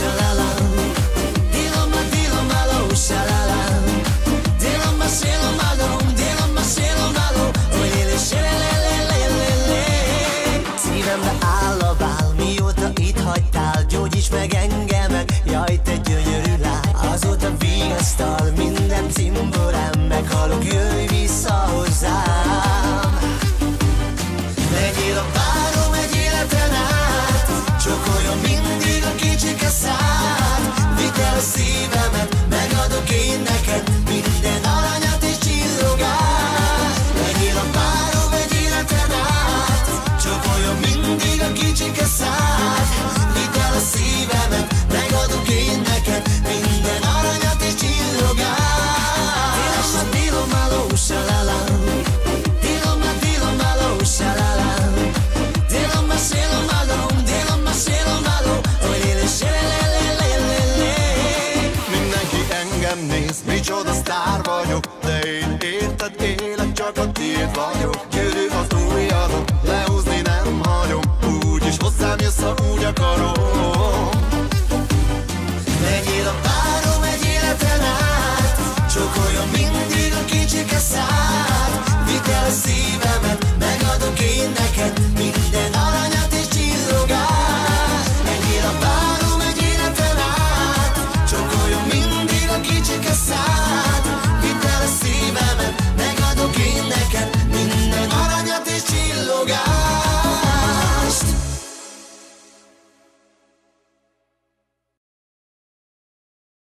shalala Diloma, diloma, lo, shalala Diloma, shiloma, lo, diloma, shiloma, lo Oly lili, shilelelelelele Szívembe áll a bál, mióta itt hagytál Gyógyíts meg engemet, jaj te gyönyörű lány. Azóta vigasztal minden cimborám Meghalok, jöjj Vidd micsoda sztár vagyok De én érted élek, csak a tiéd vagyok. Gyűrű az ujjadon, lehúzni nem hagyom. Úgy is hozzám jössz, ha úgy akarom